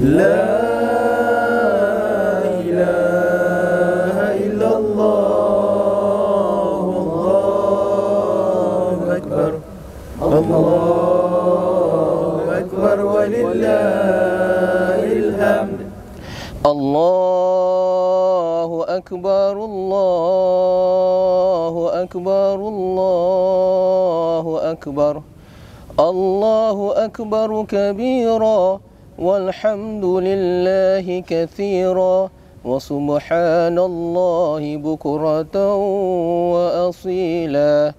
لا إله إلا الله الله أكبر. الله أكبر ولله الحمد. الله أكبر الله أكبر الله أكبر. الله أكبر كبيرا. والحمد لله كثيرا وسبحان الله بكرة وأصيلا.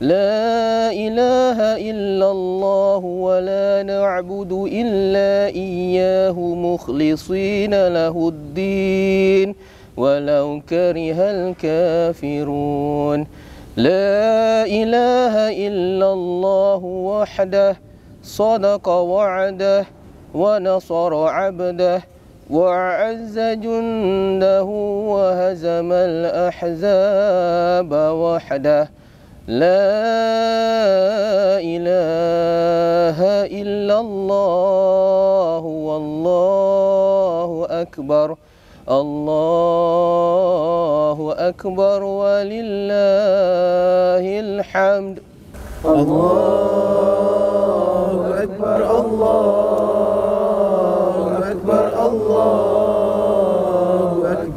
لا إله إلا الله ولا نعبد إلا إياه مخلصين له الدين. ولو كره الكافرون. لا إله إلا الله وحده صدق وعده. ونصر عبده وأعز جنده وهزم الأحزاب وحده. لا إله إلا الله والله أكبر. الله أكبر ولله الحمد. الله أكبر الله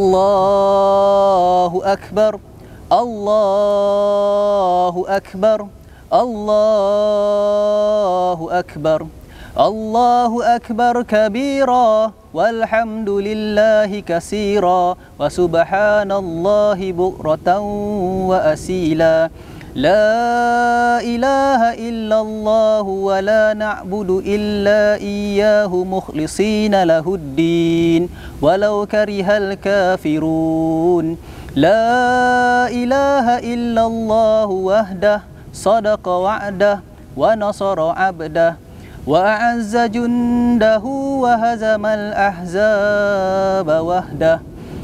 الله أكبر الله أكبر الله أكبر الله أكبر كبيرا والحمد لله كثيرا وسبحان الله بكرة وأسيلا. لا إله إلا الله ولا نعبد إلا إياه مخلصين له الدين ولو كره الكافرون لا إله إلا الله وحده صدق وعده ونصر عبده وأعز جنده وهزم الأحزاب وحده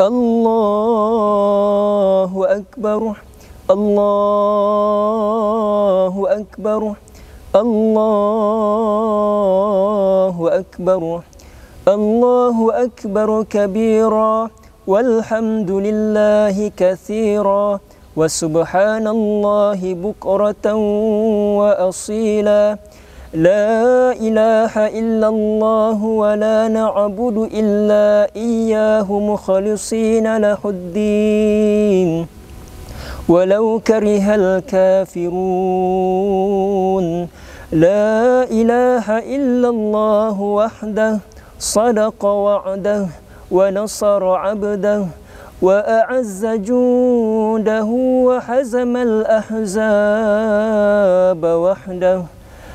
الله أكبر. الله أكبر. الله أكبر. الله أكبر كبيرا. والحمد لله كثيرا. وسبحان الله بكرة وأصيلا. لا إله إلا الله ولا نعبد إلا إياه مخلصين له الدين. ولو كره الكافرون. لا إله إلا الله وحده صدق وعده ونصر عبده وأعز جوده وحزم الأحزاب وحده.